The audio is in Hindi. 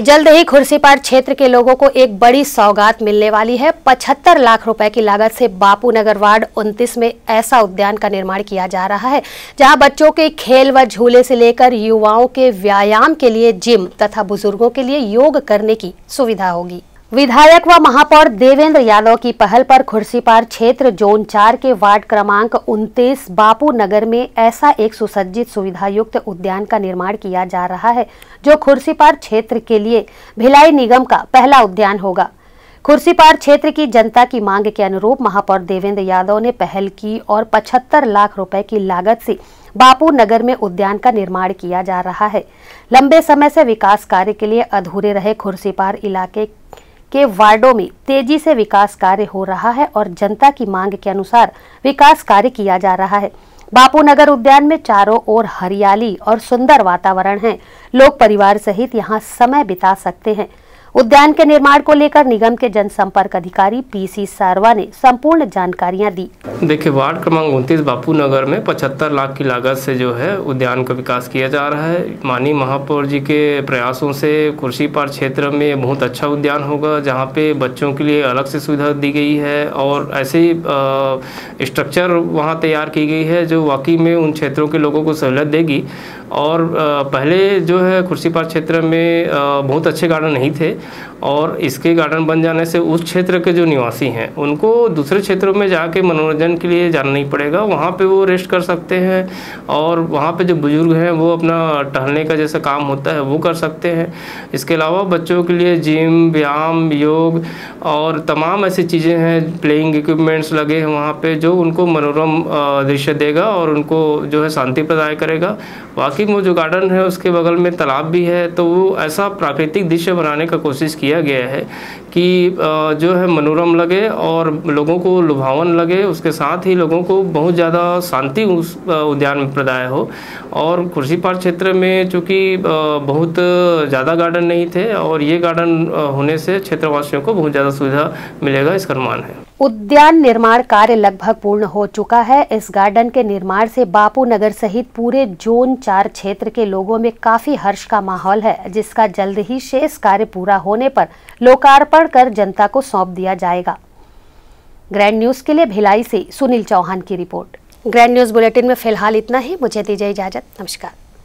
जल्द ही खुर्सीपार क्षेत्र के लोगों को एक बड़ी सौगात मिलने वाली है। 75 लाख रुपए की लागत से बापू नगर वार्ड 29 में ऐसा उद्यान का निर्माण किया जा रहा है, जहाँ बच्चों के खेल व झूले से लेकर युवाओं के व्यायाम के लिए जिम तथा बुज़ुर्गों के लिए योग करने की सुविधा होगी। विधायक व महापौर देवेंद्र यादव की पहल पर खुर्सीपार क्षेत्र जोन चार के वार्ड क्रमांक 29 बापू नगर में ऐसा एक सुसज्जित सुविधा युक्त उद्यान का निर्माण किया जा रहा है, जो खुर्सीपार क्षेत्र के लिए भिलाई निगम का पहला उद्यान होगा। खुर्सीपार क्षेत्र की जनता की मांग के अनुरूप महापौर देवेंद्र यादव ने पहल की और 75 लाख रुपए की लागत से बापू नगर में उद्यान का निर्माण किया जा रहा है। लंबे समय से विकास कार्य के लिए अधूरे रहे खुर्सीपार इलाके के वार्डों में तेज़ी से विकास कार्य हो रहा है और जनता की मांग के अनुसार विकास कार्य किया जा रहा है। बापू नगर उद्यान में चारों ओर हरियाली और सुंदर वातावरण है। लोग परिवार सहित यहाँ समय बिता सकते हैं। उद्यान के निर्माण को लेकर निगम के जनसंपर्क अधिकारी पीसी सारवा ने संपूर्ण जानकारियाँ दी। देखिए, वार्ड क्रमांक उनतीस बापू नगर में पचहत्तर लाख की लागत से जो है उद्यान का विकास किया जा रहा है। माननीय महापौर जी के प्रयासों से कुर्सी पार क्षेत्र में बहुत अच्छा उद्यान होगा, जहाँ पे बच्चों के लिए अलग से सुविधा दी गई है और ऐसे स्ट्रक्चर वहाँ तैयार की गई है, जो वाकई में उन क्षेत्रों के लोगों को सहूलत देगी। और पहले जो है कुर्सी पार क्षेत्र में बहुत अच्छे गार्डन नहीं थे और इसके गार्डन बन जाने से उस क्षेत्र के जो निवासी हैं, उनको दूसरे क्षेत्रों में जाके मनोरंजन के लिए जाना नहीं पड़ेगा। वहाँ पे वो रेस्ट कर सकते हैं और वहाँ पे जो बुज़ुर्ग हैं, वो अपना टहलने का जैसा काम होता है, वो कर सकते हैं। इसके अलावा बच्चों के लिए जिम व्यायाम, योग और तमाम ऐसी चीज़ें हैं प्लेइंग इक्विपमेंट्स लगे हैं वहाँ पर जो उनको मनोरम दृश्य देगा और उनको जो है शांति प्रदाय करेगा। बाकी वो जो गार्डन है, उसके बगल में तालाब भी है तो वो ऐसा प्राकृतिक दृश्य बनाने का कोशिश किया गया है कि जो है मनोरम लगे और लोगों को लुभावन लगे, उसके साथ ही लोगों को बहुत ज़्यादा शांति उस उद्यान में प्रदाय हो। और कुर्सी पार्क क्षेत्र में चूँकि बहुत ज़्यादा गार्डन नहीं थे और ये गार्डन होने से क्षेत्रवासियों को बहुत ज़्यादा सुविधा मिलेगा, इसका अनुमान है। उद्यान निर्माण कार्य लगभग पूर्ण हो चुका है। इस गार्डन के निर्माण से बापू नगर सहित पूरे जोन चार क्षेत्र के लोगों में काफ़ी हर्ष का माहौल है, जिसका जल्द ही शेष कार्य पूरा होने पर लोकार्पण कर जनता को सौंप दिया जाएगा। ग्रैंड न्यूज़ के लिए भिलाई से सुनील चौहान की रिपोर्ट। ग्रैंड न्यूज़ बुलेटिन में फ़िलहाल इतना ही। मुझे दीजिए इजाज़त। नमस्कार।